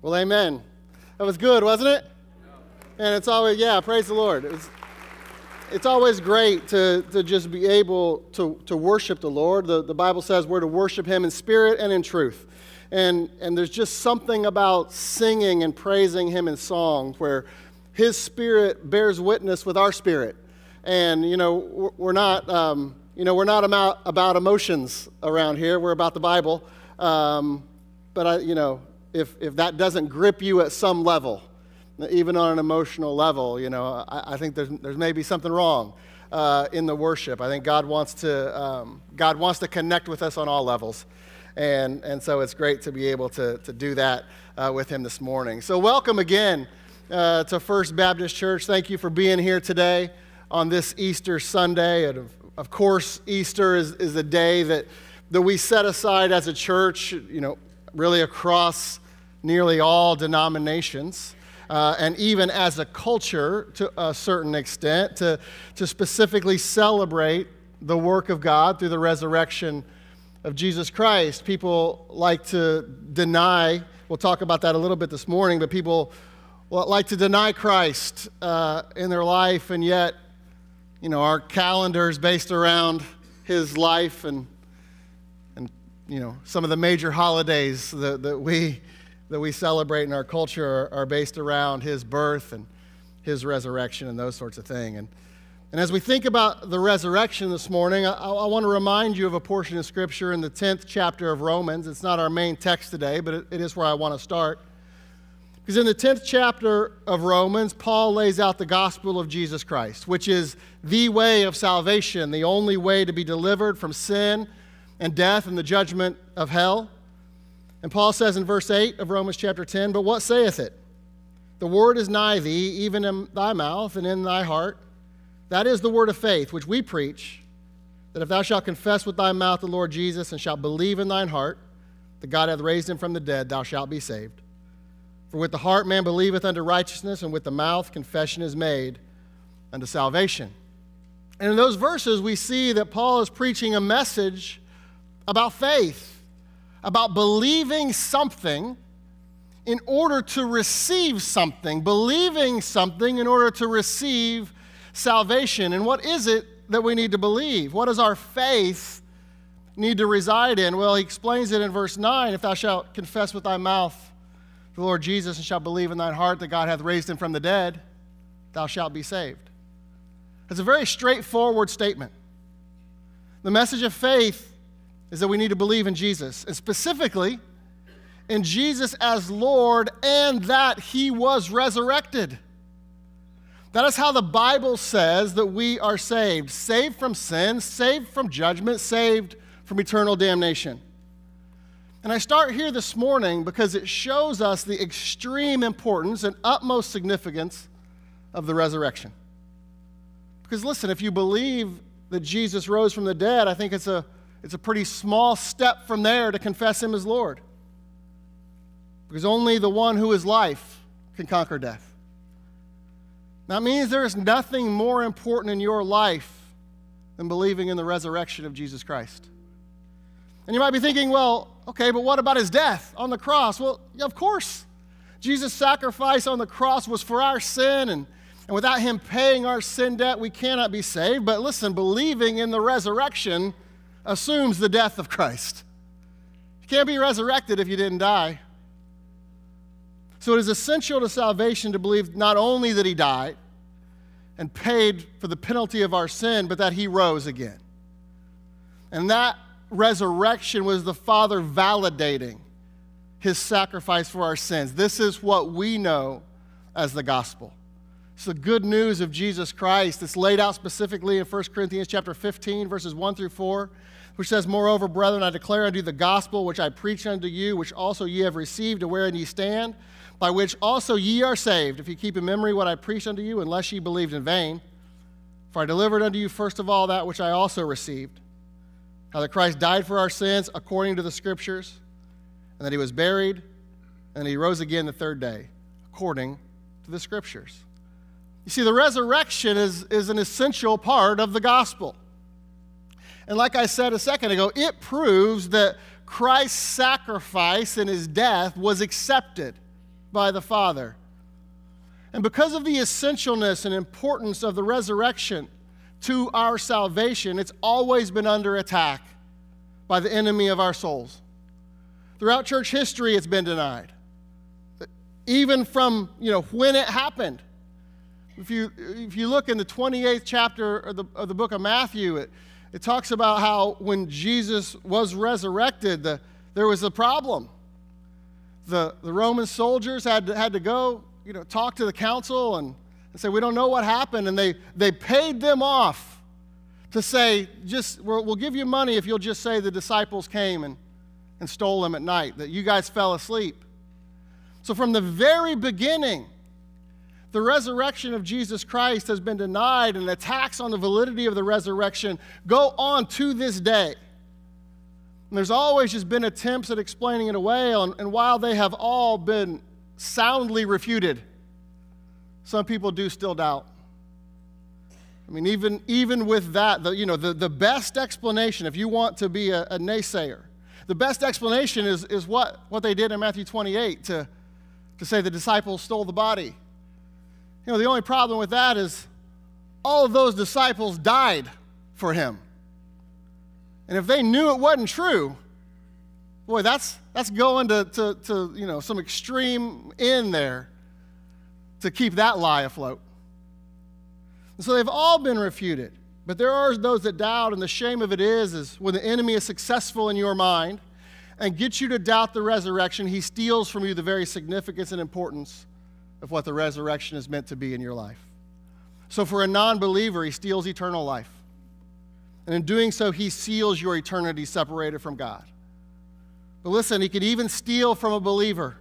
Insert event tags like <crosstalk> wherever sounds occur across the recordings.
Well, amen. That was good, wasn't it? And it's always, yeah, praise the Lord. It's, it's always great to, to just be able to, to worship the Lord. The, the Bible says we're to worship Him in spirit and in truth. And, and there's just something about singing and praising Him in song where His Spirit bears witness with our spirit. And, you know, we're not, um, you know, we're not about, about emotions around here. We're about the Bible. Um, but, I, you know, if, if that doesn't grip you at some level, even on an emotional level, you know, I, I think there's, there's maybe something wrong uh, in the worship. I think God wants to, um, God wants to connect with us on all levels. And, and so it's great to be able to, to do that uh, with him this morning. So, welcome again uh, to First Baptist Church. Thank you for being here today on this Easter Sunday. And of, of course, Easter is, is a day that, that we set aside as a church, you know, really across nearly all denominations. Uh, and even as a culture to a certain extent, to, to specifically celebrate the work of God through the resurrection of Jesus Christ. People like to deny, we'll talk about that a little bit this morning, but people like to deny Christ uh, in their life, and yet, you know, our calendar is based around his life and and you know, some of the major holidays that, that, we, that we celebrate in our culture are, are based around his birth and his resurrection and those sorts of things. And, and as we think about the resurrection this morning, I, I, want to remind you of a portion of Scripture in the 10th chapter of Romans. It's not our main text today, but it, it is where I want to start. Because in the 10th chapter of Romans, Paul lays out the gospel of Jesus Christ, which is the way of salvation, the only way to be delivered from sin and death and the judgment of hell. And Paul says in verse 8 of Romans chapter 10, But what saith it? The word is nigh thee, even in thy mouth and in thy heart. That is the word of faith which we preach, that if thou shalt confess with thy mouth the Lord Jesus and shalt believe in thine heart that God hath raised him from the dead, thou shalt be saved. For with the heart man believeth unto righteousness, and with the mouth confession is made unto salvation. And in those verses, we see that Paul is preaching a message about faith, about believing something in order to receive something, believing something in order to receive salvation. And what is it that we need to believe? What does our faith need to reside in? Well, he explains it in verse 9 If thou shalt confess with thy mouth the Lord Jesus and shalt believe in thine heart that God hath raised him from the dead, thou shalt be saved. It's a very straightforward statement. The message of faith is that we need to believe in Jesus, and specifically in Jesus as Lord and that he was resurrected. That is how the Bible says that we are saved saved from sin, saved from judgment, saved from eternal damnation. And I start here this morning because it shows us the extreme importance and utmost significance of the resurrection. Because listen, if you believe that Jesus rose from the dead, I think it's a it's a pretty small step from there to confess Him as Lord. Because only the one who is life can conquer death. That means there is nothing more important in your life than believing in the resurrection of Jesus Christ. And you might be thinking, well, okay, but what about his death on the cross? Well, yeah, of course. Jesus' sacrifice on the cross was for our sin, and, and without him paying our sin debt, we cannot be saved. But listen, believing in the resurrection assumes the death of Christ. You can't be resurrected if you didn't die. So it is essential to salvation to believe not only that he died and paid for the penalty of our sin, but that he rose again. And that resurrection was the Father validating his sacrifice for our sins. This is what we know as the gospel. It's the good news of Jesus Christ. It's laid out specifically in 1 Corinthians chapter 15, verses 1 through 4 which says, Moreover, brethren, I declare unto you the gospel which I preach unto you, which also ye have received, and wherein ye stand, by which also ye are saved, if ye keep in memory what I preached unto you, unless ye believed in vain. For I delivered unto you first of all that which I also received how that Christ died for our sins according to the Scriptures, and that he was buried, and that he rose again the third day according to the Scriptures. You see, the resurrection is, is an essential part of the gospel. And like I said a second ago, it proves that Christ's sacrifice and his death was accepted by the Father. And because of the essentialness and importance of the resurrection to our salvation, it's always been under attack by the enemy of our souls. Throughout church history, it's been denied. Even from, you know, when it happened. If you, if you look in the 28th chapter of the, of the book of Matthew, it, it talks about how when Jesus was resurrected, the, there was a problem. The, the Roman soldiers had to, had to go, you know, talk to the council and, and say, we don't know what happened. And they, they paid them off to say, just, we'll, we'll give you money if you'll just say the disciples came and, and stole them at night, that you guys fell asleep. So from the very beginning, the resurrection of Jesus Christ has been denied, and attacks on the validity of the resurrection go on to this day. And there's always just been attempts at explaining it away, and, and while they have all been soundly refuted, some people do still doubt. I mean, even, even with that, the, you know, the, the best explanation, if you want to be a, a naysayer, the best explanation is, is what, what they did in Matthew 28 to, to say the disciples stole the body. You know, the only problem with that is all of those disciples died for him. And if they knew it wasn't true, boy, that's, that's going to, to, to you know, some extreme end there to keep that lie afloat. And so they've all been refuted. But there are those that doubt, and the shame of it is, is when the enemy is successful in your mind and gets you to doubt the resurrection, he steals from you the very significance and importance of what the resurrection is meant to be in your life. So, for a non believer, he steals eternal life. And in doing so, he seals your eternity separated from God. But listen, he could even steal from a believer.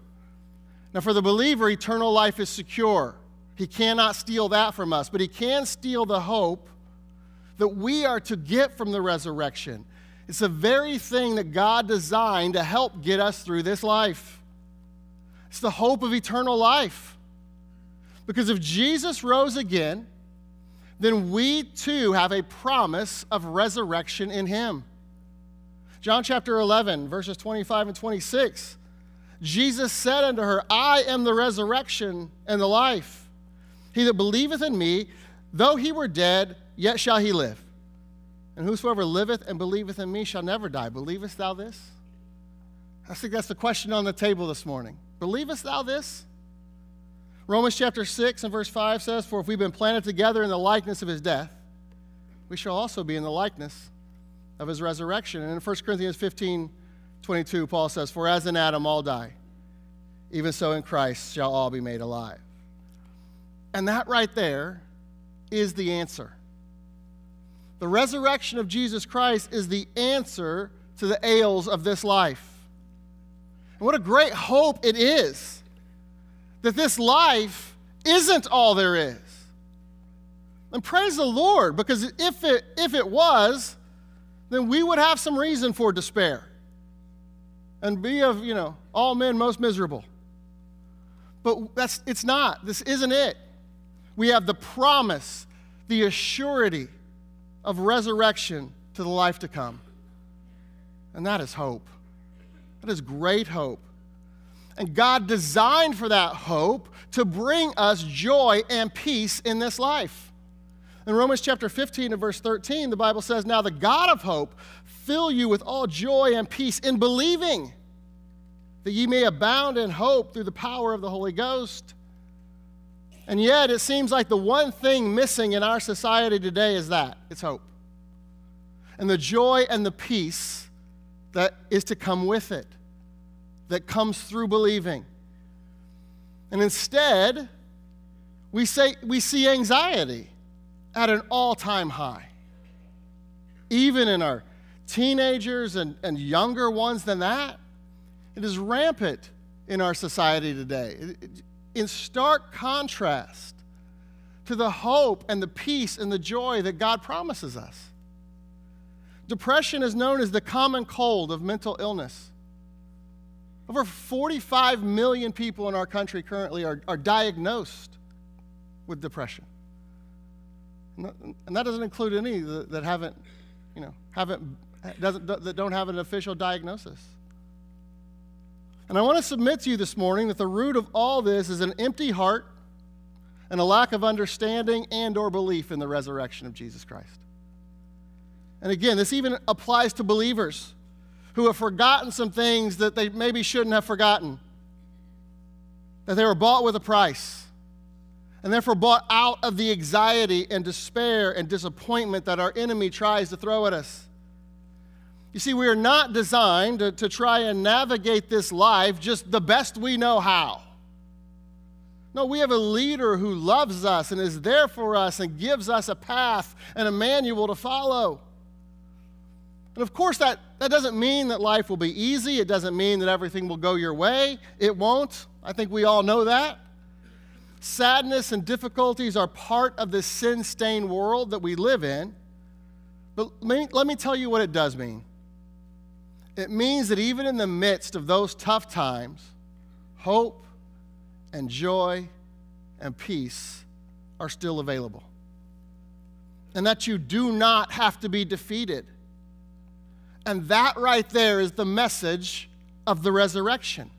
Now, for the believer, eternal life is secure. He cannot steal that from us, but he can steal the hope that we are to get from the resurrection. It's the very thing that God designed to help get us through this life. It's the hope of eternal life. Because if Jesus rose again, then we too have a promise of resurrection in him. John chapter 11, verses 25 and 26. Jesus said unto her, I am the resurrection and the life. He that believeth in me, though he were dead, yet shall he live. And whosoever liveth and believeth in me shall never die. Believest thou this? I think that's the question on the table this morning. Believest thou this? Romans chapter 6 and verse 5 says, For if we've been planted together in the likeness of his death, we shall also be in the likeness of his resurrection. And in 1 Corinthians 15 22, Paul says, For as in Adam all die, even so in Christ shall all be made alive. And that right there is the answer. The resurrection of Jesus Christ is the answer to the ails of this life. And what a great hope it is that this life isn't all there is. And praise the Lord, because if it, if it was, then we would have some reason for despair and be of, you know, all men most miserable. But that's, it's not. This isn't it. We have the promise, the assurity of resurrection to the life to come. And that is hope. That is great hope. And God designed for that hope to bring us joy and peace in this life. In Romans chapter 15 and verse 13, the Bible says, Now the God of hope fill you with all joy and peace in believing, that ye may abound in hope through the power of the Holy Ghost. And yet, it seems like the one thing missing in our society today is that it's hope. And the joy and the peace that is to come with it that comes through believing. And instead, we, say, we see anxiety at an all time high. Even in our teenagers and, and younger ones than that, it is rampant in our society today. In stark contrast to the hope and the peace and the joy that God promises us. Depression is known as the common cold of mental illness. Over 45 million people in our country currently are, are diagnosed with depression. And that doesn't include any that, that haven't, you know, haven't, doesn't, that don't have an official diagnosis. And I want to submit to you this morning that the root of all this is an empty heart and a lack of understanding and or belief in the resurrection of Jesus Christ. And again, this even applies to believers who have forgotten some things that they maybe shouldn't have forgotten. That they were bought with a price. And therefore bought out of the anxiety and despair and disappointment that our enemy tries to throw at us. You see, we are not designed to, to try and navigate this life just the best we know how. No, we have a leader who loves us and is there for us and gives us a path and a manual to follow. And of course, that, that doesn't mean that life will be easy. It doesn't mean that everything will go your way. It won't. I think we all know that. Sadness and difficulties are part of the sin stained world that we live in. But let me, let me tell you what it does mean. It means that even in the midst of those tough times, hope and joy and peace are still available. And that you do not have to be defeated. And that right there is the message of the resurrection.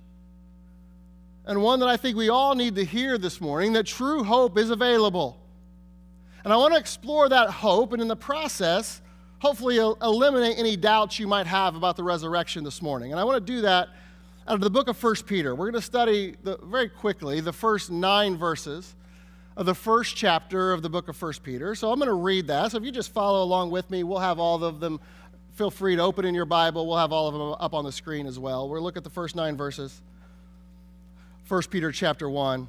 And one that I think we all need to hear this morning that true hope is available. And I want to explore that hope and in the process, hopefully eliminate any doubts you might have about the resurrection this morning. And I want to do that out of the book of 1 Peter. We're going to study the, very quickly the first nine verses of the first chapter of the book of 1 Peter. So I'm going to read that. So if you just follow along with me, we'll have all of them feel free to open in your Bible. We'll have all of them up on the screen as well. We'll look at the first nine verses. 1 Peter chapter 1.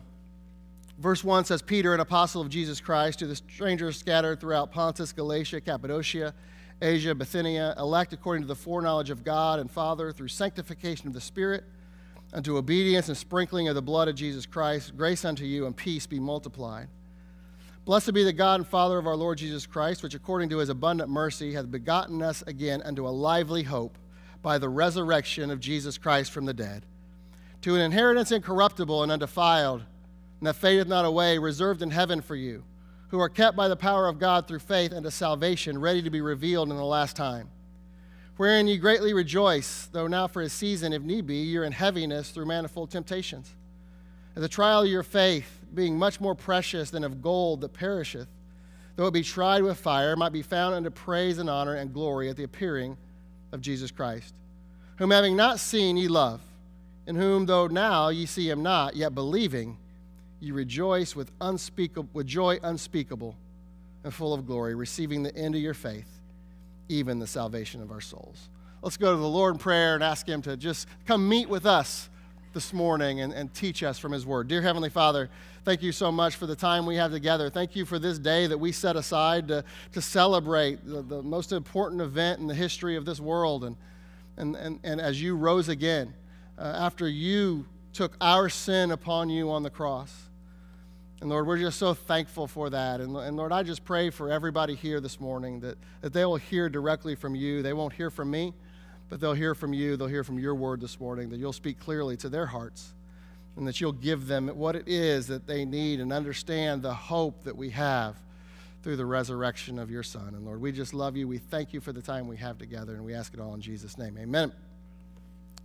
Verse 1 says, Peter, an apostle of Jesus Christ, to the strangers scattered throughout Pontus, Galatia, Cappadocia, Asia, Bithynia, elect according to the foreknowledge of God and Father through sanctification of the Spirit, unto obedience and sprinkling of the blood of Jesus Christ, grace unto you and peace be multiplied. Blessed be the God and Father of our Lord Jesus Christ, which according to his abundant mercy hath begotten us again unto a lively hope by the resurrection of Jesus Christ from the dead, to an inheritance incorruptible and undefiled, and that fadeth not away, reserved in heaven for you, who are kept by the power of God through faith unto salvation, ready to be revealed in the last time. Wherein ye greatly rejoice, though now for a season, if need be, you're in heaviness through manifold temptations At the trial of your faith, being much more precious than of gold that perisheth, though it be tried with fire, might be found unto praise and honor and glory at the appearing of Jesus Christ, whom having not seen ye love, in whom though now ye see him not, yet believing, ye rejoice with, unspeakable, with joy unspeakable and full of glory, receiving the end of your faith, even the salvation of our souls. Let's go to the Lord in prayer and ask him to just come meet with us this morning and, and teach us from His Word. Dear Heavenly Father, thank you so much for the time we have together. Thank you for this day that we set aside to, to celebrate the, the most important event in the history of this world. And, and, and, and as you rose again, uh, after you took our sin upon you on the cross. And Lord, we're just so thankful for that. And, and Lord, I just pray for everybody here this morning that, that they will hear directly from you. They won't hear from me but they'll hear from you, they'll hear from your word this morning, that you'll speak clearly to their hearts, and that you'll give them what it is that they need and understand the hope that we have through the resurrection of your Son. And Lord, we just love you. We thank you for the time we have together, and we ask it all in Jesus' name. Amen.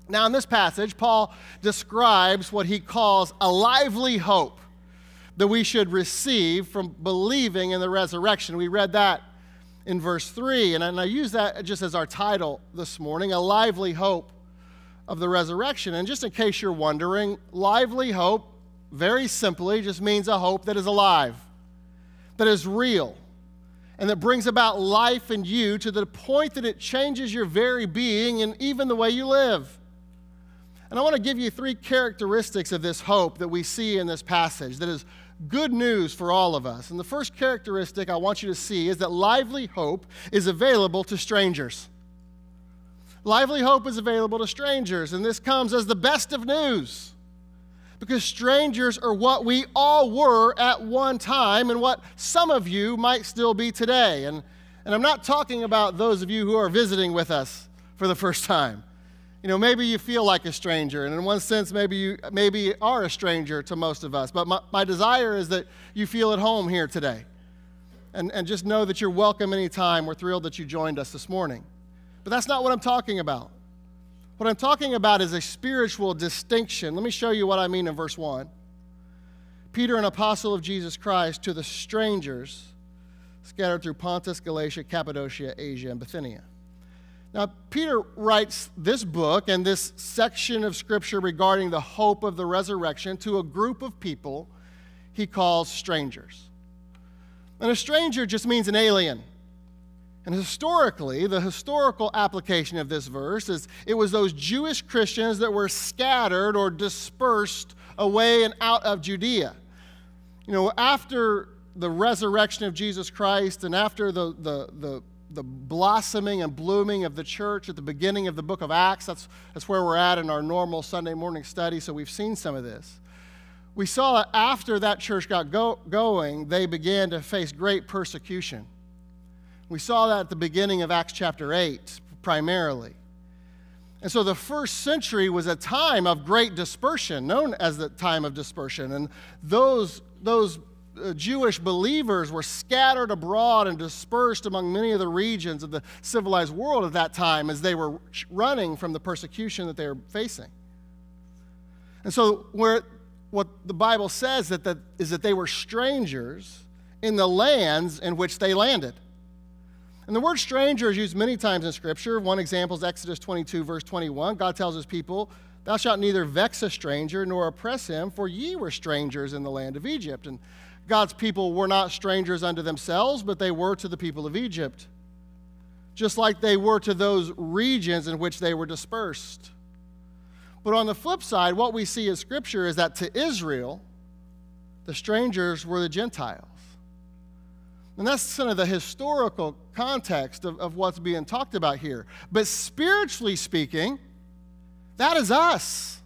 Now, in this passage, Paul describes what he calls a lively hope that we should receive from believing in the resurrection. We read that in verse 3. And I use that just as our title this morning A Lively Hope of the Resurrection. And just in case you're wondering, lively hope, very simply, just means a hope that is alive, that is real, and that brings about life in you to the point that it changes your very being and even the way you live. And I want to give you three characteristics of this hope that we see in this passage that is good news for all of us. And the first characteristic I want you to see is that lively hope is available to strangers. Lively hope is available to strangers, and this comes as the best of news. Because strangers are what we all were at one time and what some of you might still be today. And, and I'm not talking about those of you who are visiting with us for the first time you know, maybe you feel like a stranger, and in one sense, maybe you maybe are a stranger to most of us. But my, my desire is that you feel at home here today. And, and just know that you're welcome anytime. We're thrilled that you joined us this morning. But that's not what I'm talking about. What I'm talking about is a spiritual distinction. Let me show you what I mean in verse 1. Peter, an apostle of Jesus Christ, to the strangers scattered through Pontus, Galatia, Cappadocia, Asia, and Bithynia. Now, Peter writes this book and this section of scripture regarding the hope of the resurrection to a group of people he calls strangers. And a stranger just means an alien. And historically, the historical application of this verse is it was those Jewish Christians that were scattered or dispersed away and out of Judea. You know, after the resurrection of Jesus Christ and after the, the, the, the blossoming and blooming of the church at the beginning of the book of Acts, that's, that's where we're at in our normal Sunday morning study, so we've seen some of this. We saw that after that church got go, going, they began to face great persecution. We saw that at the beginning of Acts chapter 8, primarily. And so the first century was a time of great dispersion, known as the time of dispersion. And those, those Uh, Jewish believers were scattered abroad and dispersed among many of the regions of the civilized world at that time as they were running from the persecution that they were facing. And so, where, what the Bible says that, that is that they were strangers in the lands in which they landed. And the word stranger is used many times in Scripture. One example is Exodus 22, verse 21. God tells his people, Thou shalt neither vex a stranger nor oppress him, for ye were strangers in the land of Egypt. And God's people were not strangers unto themselves, but they were to the people of Egypt, just like they were to those regions in which they were dispersed. But on the flip side, what we see in Scripture is that to Israel, the strangers were the Gentiles. And that's kind of the historical context of, of what's being talked about here. But spiritually speaking, that is us.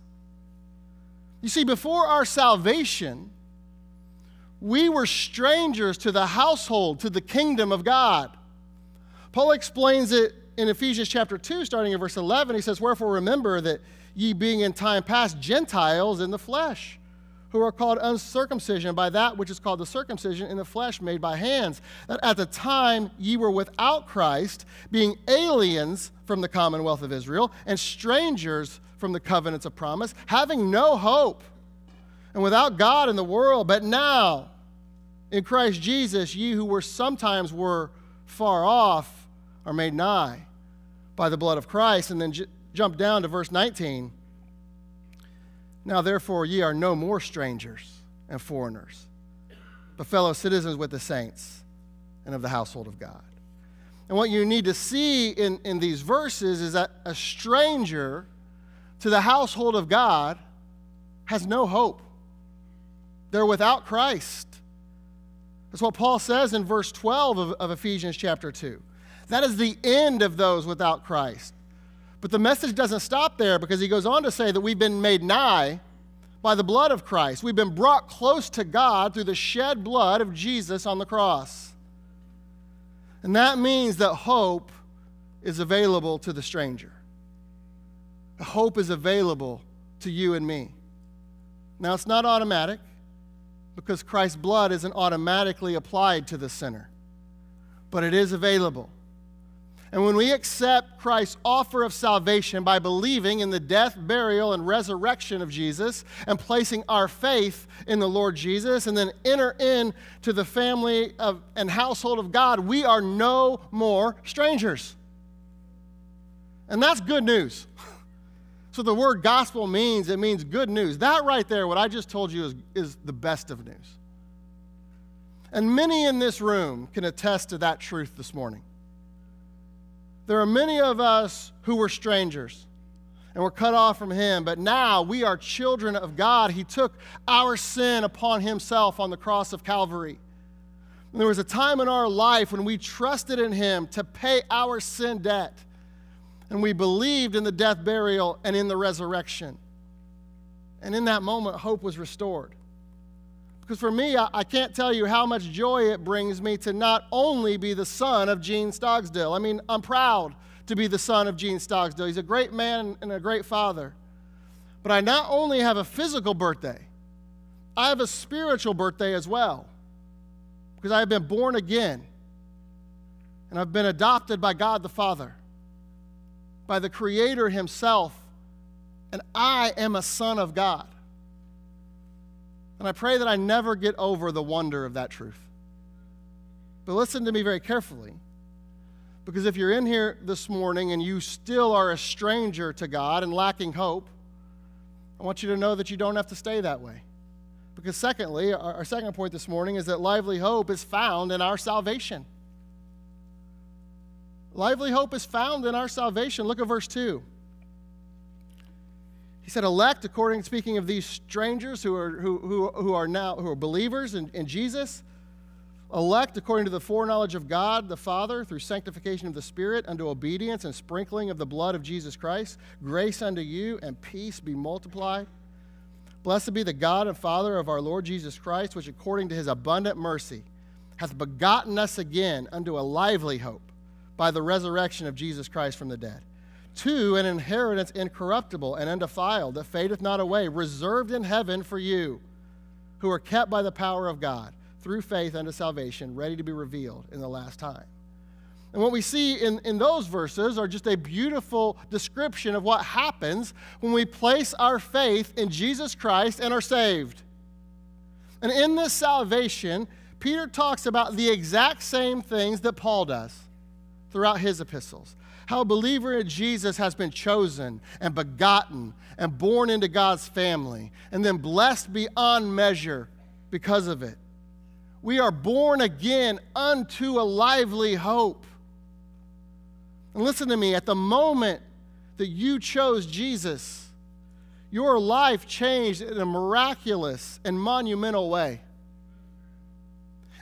You see, before our salvation, we were strangers to the household, to the kingdom of God. Paul explains it in Ephesians chapter 2, starting in verse 11. He says, Wherefore remember that ye being in time past Gentiles in the flesh who are called uncircumcision by that which is called the circumcision in the flesh made by hands. That at the time ye were without Christ, being aliens from the commonwealth of Israel, and strangers from the covenants of promise, having no hope, and without God in the world. But now, in Christ Jesus, ye who were sometimes were far off are made nigh by the blood of Christ. And then j- jump down to verse 19. Now, therefore, ye are no more strangers and foreigners, but fellow citizens with the saints and of the household of God. And what you need to see in, in these verses is that a stranger to the household of God has no hope. They're without Christ. That's what Paul says in verse 12 of, of Ephesians chapter 2. That is the end of those without Christ. But the message doesn't stop there because he goes on to say that we've been made nigh by the blood of Christ. We've been brought close to God through the shed blood of Jesus on the cross. And that means that hope is available to the stranger. Hope is available to you and me. Now, it's not automatic because Christ's blood isn't automatically applied to the sinner, but it is available. And when we accept Christ's offer of salvation by believing in the death, burial, and resurrection of Jesus and placing our faith in the Lord Jesus and then enter into the family of, and household of God, we are no more strangers. And that's good news. <laughs> So the word gospel means it means good news. That right there, what I just told you, is, is the best of news. And many in this room can attest to that truth this morning. There are many of us who were strangers and were cut off from Him, but now we are children of God. He took our sin upon Himself on the cross of Calvary. And there was a time in our life when we trusted in Him to pay our sin debt, and we believed in the death, burial, and in the resurrection. And in that moment, hope was restored. Because for me, I, I, can't tell you how much joy it brings me to not only be the son of Gene Stogsdill. I mean, I'm proud to be the son of Gene Stogsdill. He's a great man and a great father. But I not only have a physical birthday, I have a spiritual birthday as well. Because I have been born again and I've been adopted by God the Father. By the Creator Himself, and I am a son of God. And I pray that I never get over the wonder of that truth. But listen to me very carefully. Because if you're in here this morning and you still are a stranger to God and lacking hope, I want you to know that you don't have to stay that way. Because, secondly, our, second point this morning is that lively hope is found in our salvation. Lively hope is found in our salvation. Look at verse 2. He said, elect, according speaking of these strangers who are, who, who, who are now who are believers in, in Jesus, elect according to the foreknowledge of God the Father through sanctification of the Spirit unto obedience and sprinkling of the blood of Jesus Christ, grace unto you and peace be multiplied. Blessed be the God and Father of our Lord Jesus Christ, which according to his abundant mercy hath begotten us again unto a lively hope by the resurrection of Jesus Christ from the dead. To an inheritance incorruptible and undefiled that fadeth not away, reserved in heaven for you, who are kept by the power of God through faith unto salvation, ready to be revealed in the last time. And what we see in, in those verses are just a beautiful description of what happens when we place our faith in Jesus Christ and are saved. And in this salvation, Peter talks about the exact same things that Paul does throughout his epistles. How a believer in Jesus has been chosen and begotten and born into God's family and then blessed beyond measure because of it. We are born again unto a lively hope. And listen to me, at the moment that you chose Jesus, your life changed in a miraculous and monumental way.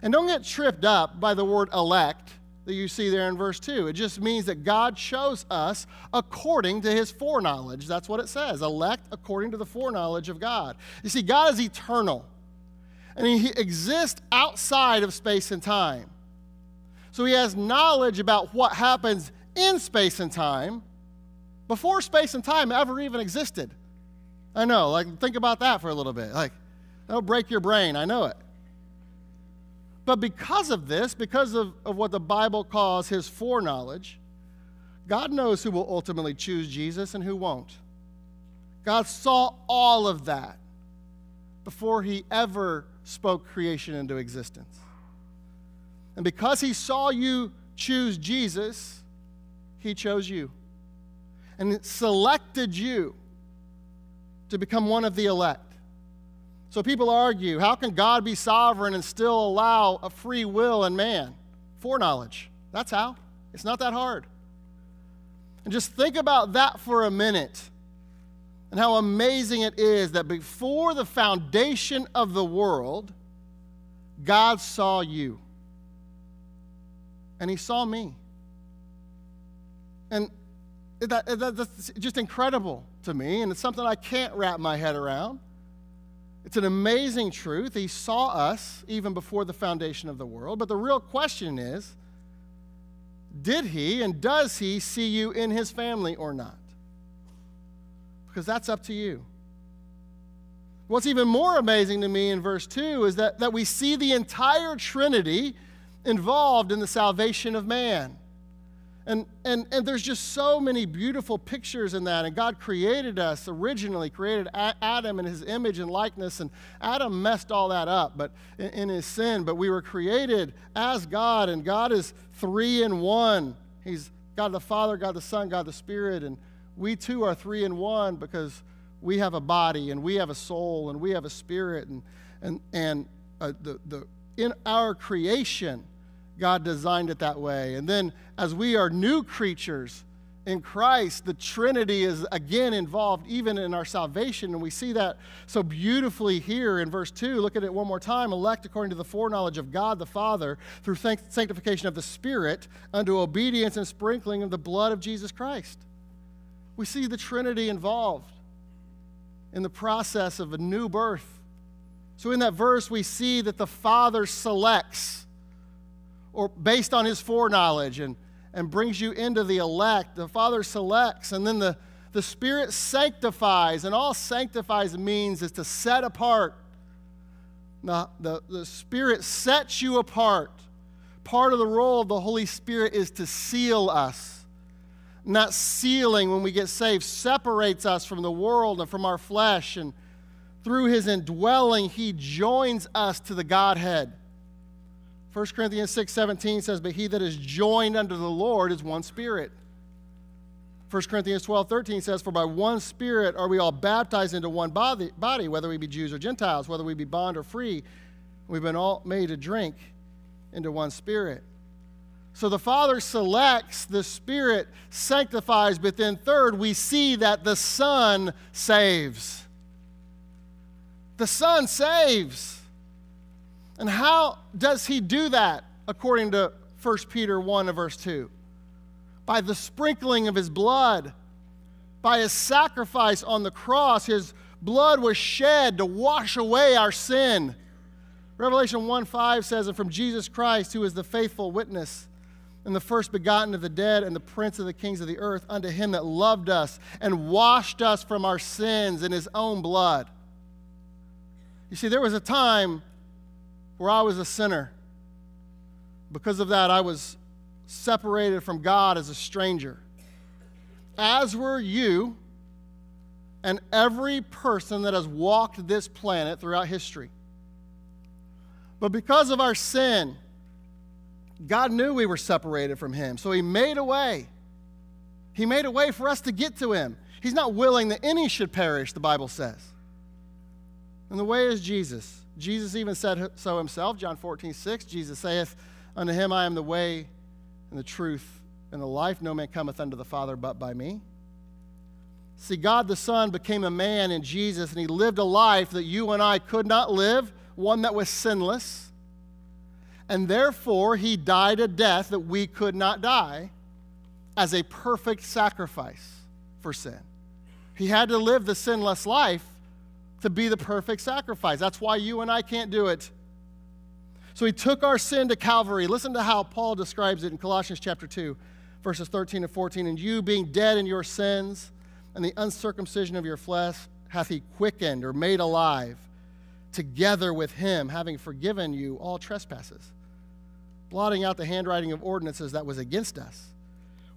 And don't get tripped up by the word elect that you see there in verse 2. It just means that God chose us according to his foreknowledge. That's what it says elect according to the foreknowledge of God. You see, God is eternal and he exists outside of space and time. So he has knowledge about what happens in space and time before space and time ever even existed. I know, like, think about that for a little bit. Like, that'll break your brain, I know it. But because of this, because of, of what the Bible calls his foreknowledge, God knows who will ultimately choose Jesus and who won't. God saw all of that before he ever spoke creation into existence. And because he saw you choose Jesus, he chose you and selected you to become one of the elect. So people argue how can God be sovereign and still allow a free will in man? Foreknowledge. That's how. It's not that hard. And just think about that for a minute and how amazing it is that before the foundation of the world, God saw you. And He saw me. And that, that, that's just incredible to me, and it's something I can't wrap my head around. It's an amazing truth. He saw us even before the foundation of the world. But the real question is did He and does He see you in His family or not? because that's up to you. What's even more amazing to me in verse 2 is that, that we see the entire Trinity involved in the salvation of man. And, and, and there's just so many beautiful pictures in that. And God created us originally, created Adam in his image and likeness. And Adam messed all that up but in, in his sin. But we were created as God, and God is three in one. He's God the Father, God the Son, God the Spirit. And we too are three in one because we have a body and we have a soul and we have a spirit and and and uh, the the in our creation God designed it that way. And then as we are new creatures in Christ the trinity is again involved even in our salvation. And we see that so beautifully here in verse 2 look at it one more time. Elect according to the foreknowledge of God the Father through sanctification of the spirit unto obedience and sprinkling of the blood of Jesus Christ. We see the Trinity involved in the process of a new birth. So, in that verse, we see that the Father selects, or based on his foreknowledge, and, and brings you into the elect. The Father selects, and then the, the Spirit sanctifies. And all sanctifies means is to set apart. The, the, the Spirit sets you apart. Part of the role of the Holy Spirit is to seal us that sealing when we get saved separates us from the world and from our flesh. And through his indwelling, he joins us to the Godhead. 1 Corinthians 6 17 says, But he that is joined unto the Lord is one spirit. 1 Corinthians 12 13 says, For by one spirit are we all baptized into one body, body, whether we be Jews or Gentiles, whether we be bond or free. We've been all made to drink into one spirit. So the Father selects, the Spirit sanctifies, but then, third, we see that the Son saves. The Son saves. And how does He do that, according to 1 Peter 1 and verse 2? By the sprinkling of His blood, by His sacrifice on the cross. His blood was shed to wash away our sin. Revelation 1 5 says, And from Jesus Christ, who is the faithful witness, and the first begotten of the dead and the prince of the kings of the earth, unto him that loved us and washed us from our sins in his own blood. You see, there was a time where I was a sinner. Because of that, I was separated from God as a stranger. As were you and every person that has walked this planet throughout history. But because of our sin, God knew we were separated from Him, so He made a way. He made a way for us to get to Him. He's not willing that any should perish, the Bible says. And the way is Jesus. Jesus even said so himself, John 14, 6. Jesus saith, Unto him I am the way and the truth and the life. No man cometh unto the Father but by me. See, God the Son became a man in Jesus, and he lived a life that you and I could not live, one that was sinless and therefore he died a death that we could not die as a perfect sacrifice for sin. He had to live the sinless life to be the perfect sacrifice. That's why you and I can't do it. So he took our sin to Calvary. Listen to how Paul describes it in Colossians chapter 2, verses 13 and 14. And you, being dead in your sins and the uncircumcision of your flesh, hath he quickened or made alive together with him, having forgiven you all trespasses blotting out the handwriting of ordinances that was against us,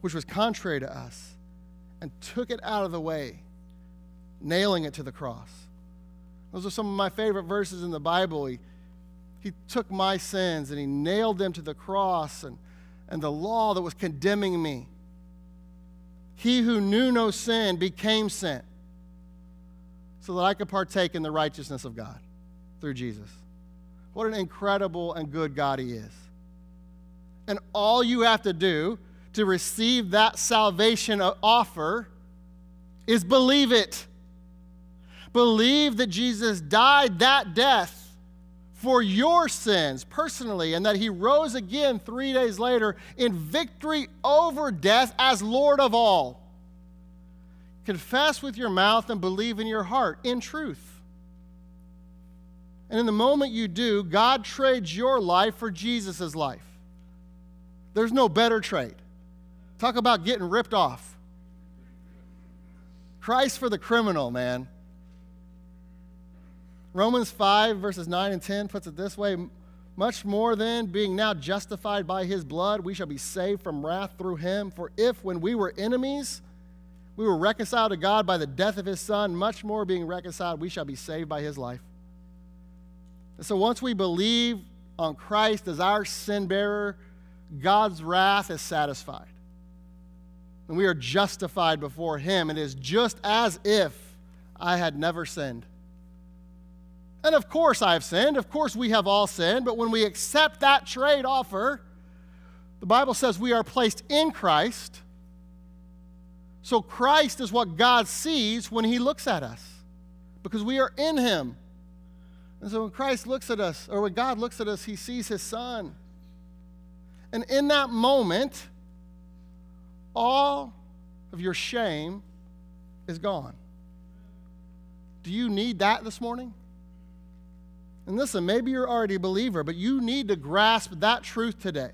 which was contrary to us, and took it out of the way, nailing it to the cross. Those are some of my favorite verses in the Bible. He, he took my sins and he nailed them to the cross and, and the law that was condemning me. He who knew no sin became sin so that I could partake in the righteousness of God through Jesus. What an incredible and good God He is. And all you have to do to receive that salvation offer is believe it. Believe that Jesus died that death for your sins personally and that he rose again three days later in victory over death as Lord of all. Confess with your mouth and believe in your heart in truth. And in the moment you do, God trades your life for Jesus' life. There's no better trade. Talk about getting ripped off. Christ for the criminal, man. Romans 5, verses 9 and 10 puts it this way Much more than being now justified by his blood, we shall be saved from wrath through him. For if, when we were enemies, we were reconciled to God by the death of his Son, much more being reconciled, we shall be saved by his life. And so once we believe on Christ as our sin bearer, God's wrath is satisfied. And we are justified before Him. It is just as if I had never sinned. And of course, I have sinned. Of course, we have all sinned. But when we accept that trade offer, the Bible says we are placed in Christ. So Christ is what God sees when He looks at us because we are in Him. And so when Christ looks at us, or when God looks at us, He sees His Son. And in that moment, all of your shame is gone. Do you need that this morning? And listen, maybe you're already a believer, but you need to grasp that truth today.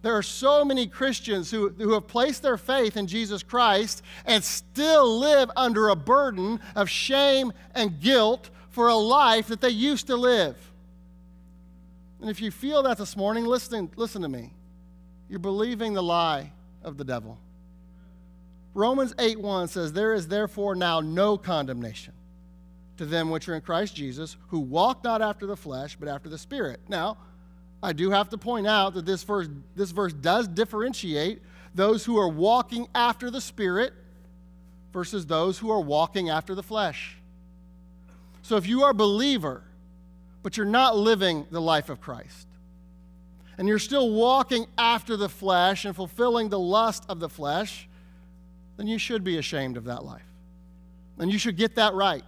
There are so many Christians who, who have placed their faith in Jesus Christ and still live under a burden of shame and guilt for a life that they used to live. And if you feel that this morning, listen, listen to me. You're believing the lie of the devil. Romans 8 1 says, There is therefore now no condemnation to them which are in Christ Jesus, who walk not after the flesh, but after the Spirit. Now, I do have to point out that this verse, this verse does differentiate those who are walking after the Spirit versus those who are walking after the flesh. So if you are a believer, but you're not living the life of Christ, and you're still walking after the flesh and fulfilling the lust of the flesh, then you should be ashamed of that life. And you should get that right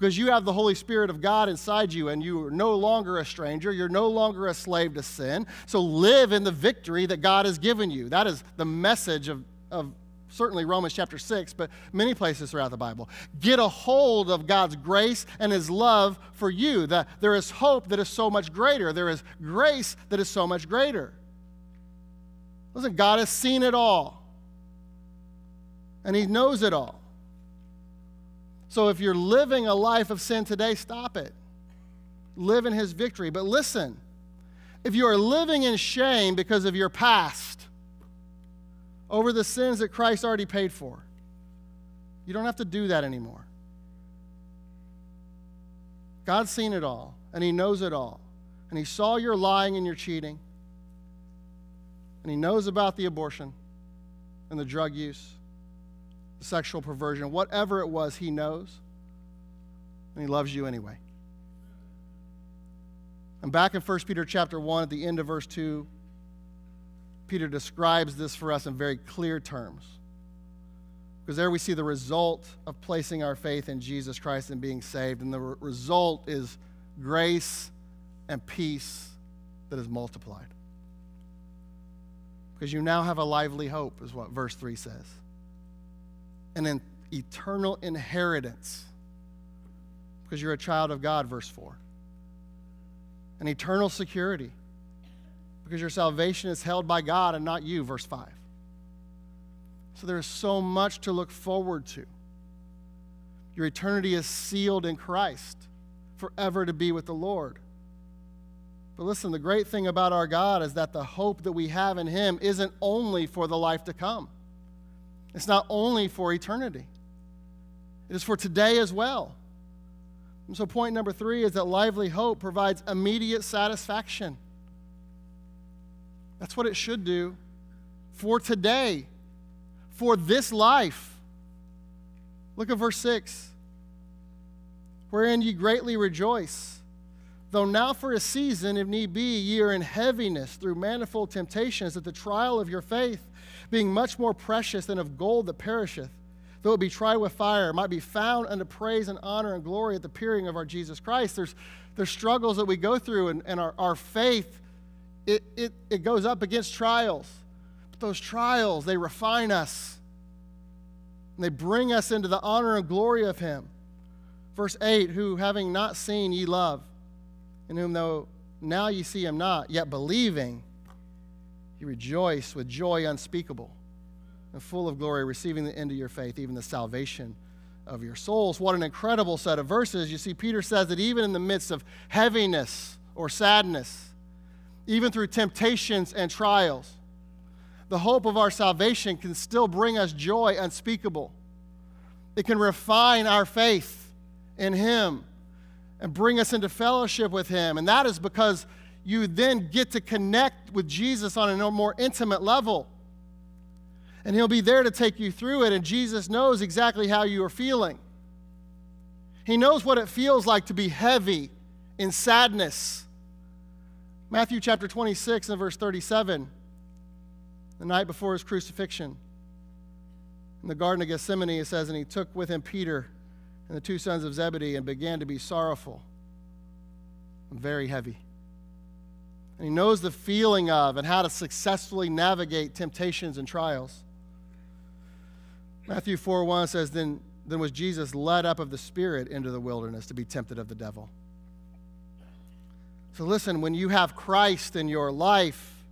because you have the Holy Spirit of God inside you and you are no longer a stranger. You're no longer a slave to sin. So live in the victory that God has given you. That is the message of, of certainly Romans chapter 6, but many places throughout the Bible. Get a hold of God's grace and His love for you. That there is hope that is so much greater, there is grace that is so much greater. Listen, God has seen it all, and He knows it all. So if you're living a life of sin today, stop it. Live in his victory. But listen, if you are living in shame because of your past over the sins that Christ already paid for, you don't have to do that anymore. God's seen it all, and He knows it all. And He saw your lying and your cheating, and He knows about the abortion and the drug use sexual perversion, whatever it was, He knows. And He loves you anyway. And back in 1 Peter chapter 1, at the end of verse 2, Peter describes this for us in very clear terms. Because there we see the result of placing our faith in Jesus Christ and being saved. And the re- result is grace and peace that is multiplied. Because you now have a lively hope, is what verse 3 says an eternal inheritance because you're a child of God, verse 4. An eternal security because your salvation is held by God and not you, verse 5. So there is so much to look forward to. Your eternity is sealed in Christ, forever to be with the Lord. But listen, the great thing about our God is that the hope that we have in Him isn't only for the life to come. It's not only for eternity, it is for today as well. And so, point number three is that lively hope provides immediate satisfaction. That's what it should do for today, for this life. Look at verse 6 wherein ye greatly rejoice. Though now for a season, if need be, ye are in heaviness through manifold temptations, that the trial of your faith, being much more precious than of gold that perisheth, though it be tried with fire, might be found unto praise and honor and glory at the appearing of our Jesus Christ. There's, there's struggles that we go through, and, and our, our faith, it, it, it goes up against trials. But those trials, they refine us, and they bring us into the honor and glory of Him. Verse 8, who having not seen ye love, in whom though now ye see him not, yet believing, you rejoice with joy unspeakable and full of glory, receiving the end of your faith, even the salvation of your souls. What an incredible set of verses. You see, Peter says that even in the midst of heaviness or sadness, even through temptations and trials, the hope of our salvation can still bring us joy unspeakable. It can refine our faith in Him and bring us into fellowship with Him. And that is because you then get to connect with Jesus on a more intimate level. And He'll be there to take you through it, and Jesus knows exactly how you are feeling. He knows what it feels like to be heavy in sadness. Matthew chapter 26 and verse 37, the night before his crucifixion. In the Garden of Gethsemane, it says, And he took with him Peter and the two sons of Zebedee and began to be sorrowful and very heavy. And he knows the feeling of and how to successfully navigate temptations and trials. Matthew 4 1 says, Then, then was Jesus led up of the Spirit into the wilderness to be tempted of the devil. So listen, when you have Christ in your life,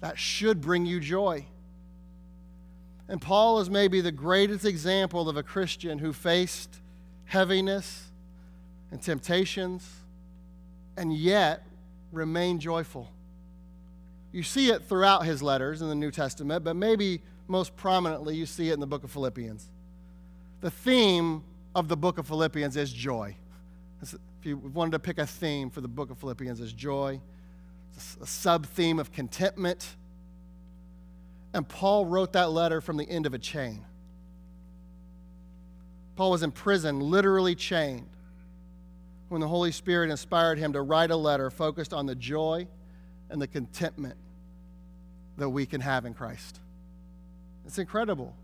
that should bring you joy. And Paul is maybe the greatest example of a Christian who faced heaviness and temptations and yet remain joyful. You see it throughout his letters in the New Testament, but maybe most prominently, you see it in the book of Philippians. The theme of the book of Philippians is joy. If you wanted to pick a theme for the book of Philippians, it's joy. It's a sub theme of contentment. And Paul wrote that letter from the end of a chain. Paul was in prison, literally chained, when the Holy Spirit inspired him to write a letter focused on the joy and the contentment that we can have in Christ. It's incredible.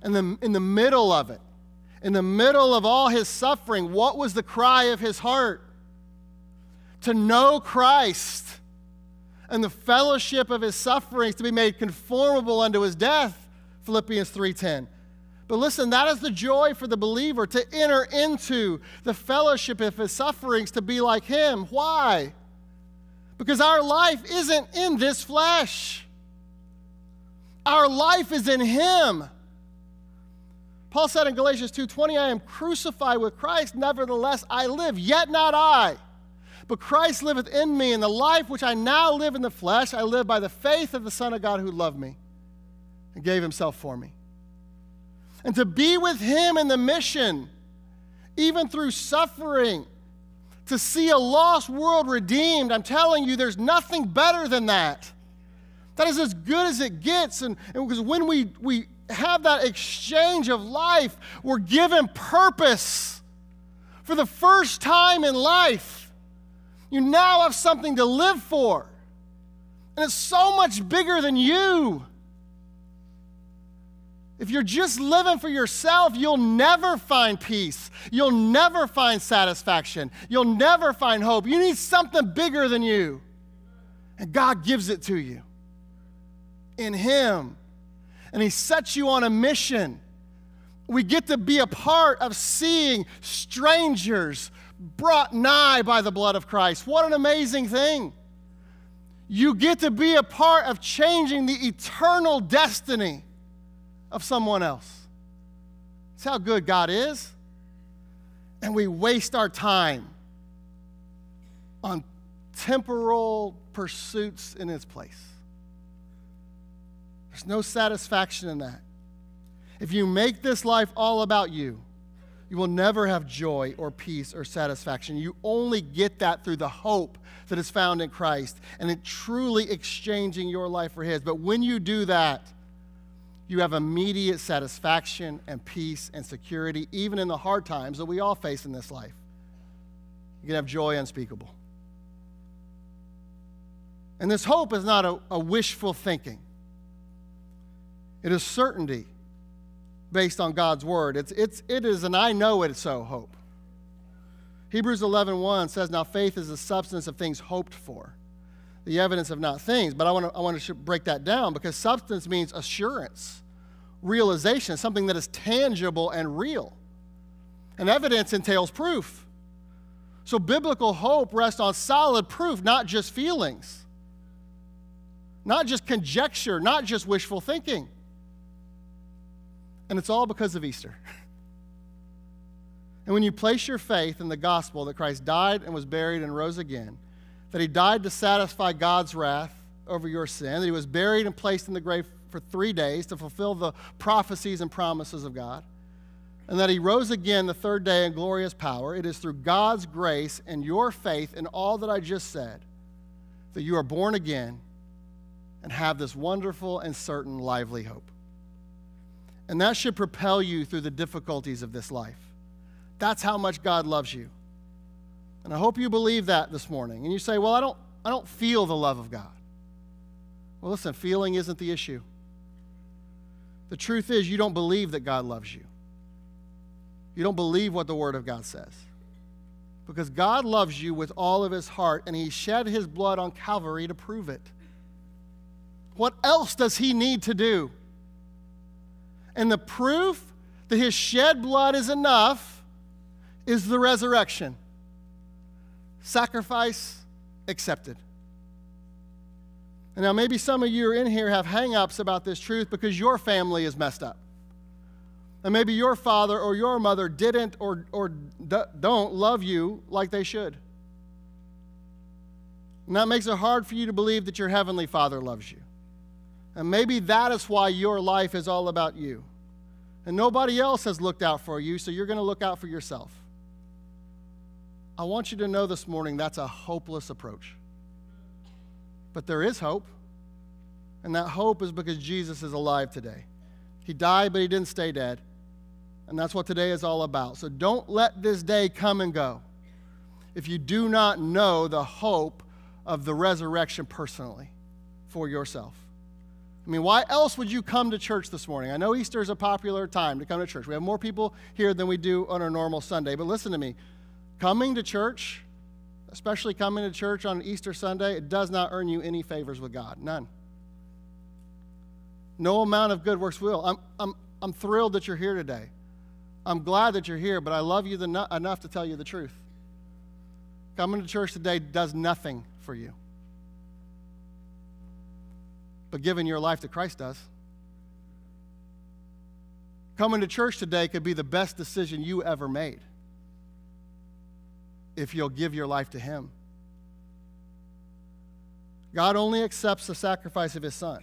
And the, in the middle of it, in the middle of all his suffering, what was the cry of his heart? To know Christ and the fellowship of his sufferings to be made conformable unto his death. Philippians 3:10. But listen, that is the joy for the believer to enter into the fellowship of his sufferings to be like him. Why? Because our life isn't in this flesh. Our life is in him. Paul said in Galatians 2:20, I am crucified with Christ, nevertheless I live, yet not I. But Christ liveth in me, and the life which I now live in the flesh, I live by the faith of the Son of God who loved me and gave himself for me. And to be with him in the mission, even through suffering, to see a lost world redeemed, I'm telling you, there's nothing better than that. That is as good as it gets. And, and because when we, we have that exchange of life, we're given purpose for the first time in life. You now have something to live for. And it's so much bigger than you. If you're just living for yourself, you'll never find peace. You'll never find satisfaction. You'll never find hope. You need something bigger than you. And God gives it to you in Him and He sets you on a mission. We get to be a part of seeing strangers brought nigh by the blood of Christ. What an amazing thing! You get to be a part of changing the eternal destiny of someone else. That's how good God is. And we waste our time on temporal pursuits in its place. There's no satisfaction in that. If you make this life all about you, you will never have joy or peace or satisfaction. You only get that through the hope that is found in Christ and in truly exchanging your life for His. But when you do that, you have immediate satisfaction and peace and security, even in the hard times that we all face in this life. You can have joy unspeakable. And this hope is not a, a wishful thinking. It is certainty based on God's word. It's, it's, it is an I know it so hope. Hebrews 11.1 says, Now faith is the substance of things hoped for, the evidence of not things. But I want to I want to break that down because substance means assurance, realization, something that is tangible and real. And evidence entails proof. So biblical hope rests on solid proof, not just feelings, not just conjecture, not just wishful thinking. And it's all because of Easter. <laughs> And when you place your faith in the gospel that Christ died and was buried and rose again, that he died to satisfy God's wrath over your sin, that he was buried and placed in the grave for three days to fulfill the prophecies and promises of God, and that he rose again the third day in glorious power, it is through God's grace and your faith in all that I just said that you are born again and have this wonderful and certain lively hope. And that should propel you through the difficulties of this life. That's how much God loves you. And I hope you believe that this morning. And you say, Well, I don't, I don't feel the love of God. Well, listen, feeling isn't the issue. The truth is, you don't believe that God loves you. You don't believe what the Word of God says. Because God loves you with all of His heart, and He shed His blood on Calvary to prove it. What else does He need to do? And the proof that his shed blood is enough is the resurrection. Sacrifice accepted. And now, maybe some of you in here have hang ups about this truth because your family is messed up. And maybe your father or your mother didn't or, or don't love you like they should. And that makes it hard for you to believe that your heavenly father loves you. And maybe that is why your life is all about you. And nobody else has looked out for you, so you're going to look out for yourself. I want you to know this morning that's a hopeless approach. But there is hope. And that hope is because Jesus is alive today. He died, but he didn't stay dead. And that's what today is all about. So don't let this day come and go if you do not know the hope of the resurrection personally for yourself. I mean, why else would you come to church this morning? I know Easter is a popular time to come to church. We have more people here than we do on a normal Sunday. But listen to me coming to church, especially coming to church on Easter Sunday, it does not earn you any favors with God. None. No amount of good works will. I'm, I'm, I'm thrilled that you're here today. I'm glad that you're here, but I love you the, enough to tell you the truth. Coming to church today does nothing for you. But giving your life to Christ does. Coming to church today could be the best decision you ever made if you'll give your life to Him. God only accepts the sacrifice of His Son.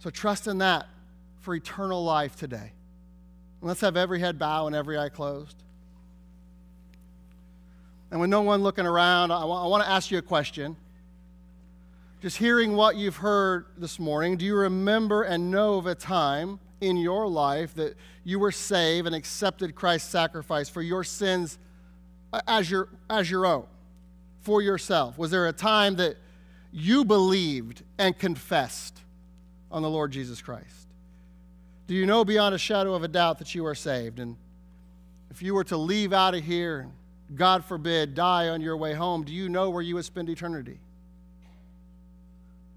So trust in that for eternal life today. let's have every head bow and every eye closed. And with no one looking around, I want to ask you a question. Just hearing what you've heard this morning, do you remember and know of a time in your life that you were saved and accepted Christ's sacrifice for your sins as your, as your own, for yourself? Was there a time that you believed and confessed on the Lord Jesus Christ? Do you know beyond a shadow of a doubt that you are saved? And if you were to leave out of here, God forbid, die on your way home, do you know where you would spend eternity?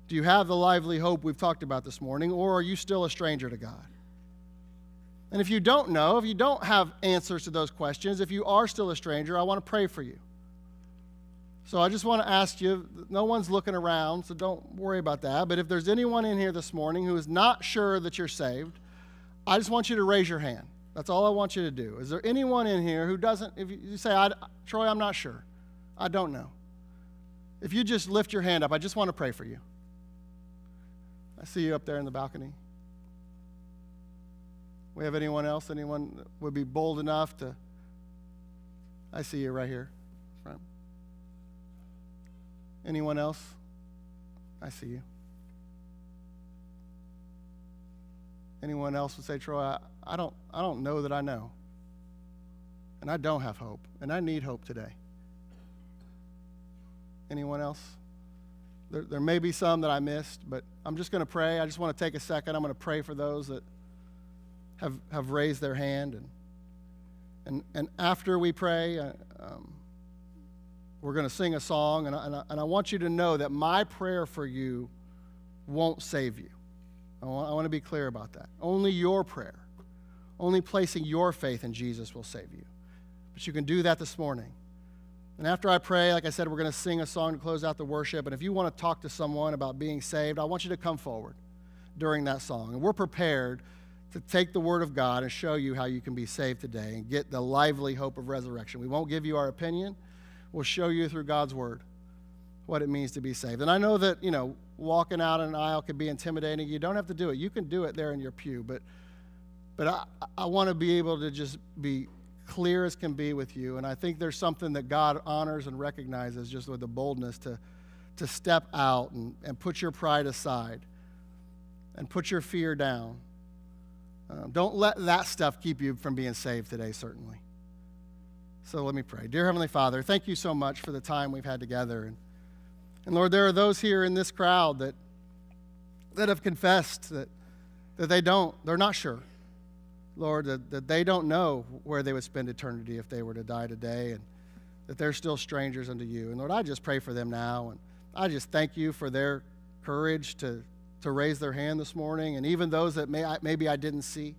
Do you have the lively hope we've talked about this morning, or are you still a stranger to God? And if you don't know, if you don't have answers to those questions, if you are still a stranger, I want to pray for you. So I just want to ask you no one's looking around, so don't worry about that. But if there's anyone in here this morning who is not sure that you're saved, I just want you to raise your hand. That's all I want you to do. Is there anyone in here who doesn't, if you say, Troy, I'm not sure, I don't know. If you just lift your hand up, I just want to pray for you. I see you up there in the balcony. We have anyone else? Anyone would be bold enough to? I see you right here. Front. Anyone else? I see you. Anyone else would say, Troy, I, I, don't, I don't know that I know. And I don't have hope. And I need hope today. Anyone else? There, there may be some that I missed, but I'm just going to pray. I just want to take a second. I'm going to pray for those that have, have raised their hand. And, and, and after we pray, uh, um, we're going to sing a song, and I, and, I, and I want you to know that my prayer for you won't save you. I want, I want to be clear about that. Only your prayer, only placing your faith in Jesus will save you. But you can do that this morning. And after I pray, like I said, we're going to sing a song to close out the worship. And if you want to talk to someone about being saved, I want you to come forward during that song. And we're prepared to take the Word of God and show you how you can be saved today and get the lively hope of resurrection. We won't give you our opinion, we'll show you through God's Word what it means to be saved. And I know that, you know, walking out in an aisle can be intimidating. You don't have to do it. You can do it there in your pew. But, but I, I want to be able to just be clear as can be with you. And I think there's something that God honors and recognizes just with the boldness to, to step out and, and put your pride aside and put your fear down. Um, don't let that stuff keep you from being saved today, certainly. So let me pray. Dear Heavenly Father, thank you so much for the time we've had together. And, and Lord, there are those here in this crowd that, that have confessed that, that they don't, they're not sure. Lord, that, that they don't know where they would spend eternity if they were to die today, and that they're still strangers unto you. And Lord, I just pray for them now, and I just thank you for their courage to, to raise their hand this morning, and even those that may, maybe I didn't see,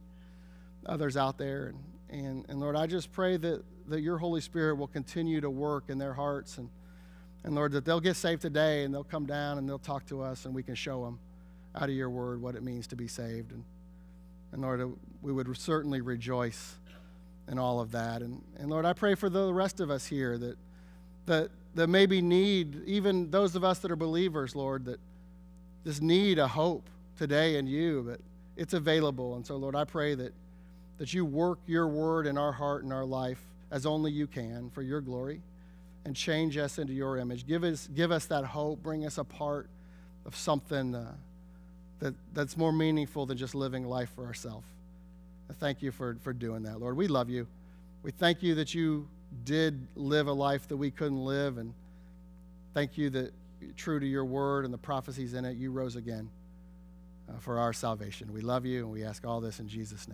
others out there. And, and, and Lord, I just pray that, that your Holy Spirit will continue to work in their hearts, and, and Lord, that they'll get saved today, and they'll come down and they'll talk to us, and we can show them out of your word what it means to be saved. And, and Lord, uh, we would certainly rejoice in all of that. And, and Lord, I pray for the rest of us here that, that, that maybe need, even those of us that are believers, Lord, that just need a hope today in you, but it's available. And so, Lord, I pray that, that you work your word in our heart and our life as only you can for your glory and change us into your image. Give us, give us that hope. Bring us a part of something uh, that, that's more meaningful than just living life for ourselves. Thank you for, for doing that, Lord. We love you. We thank you that you did live a life that we couldn't live. And thank you that, true to your word and the prophecies in it, you rose again uh, for our salvation. We love you and we ask all this in Jesus' name.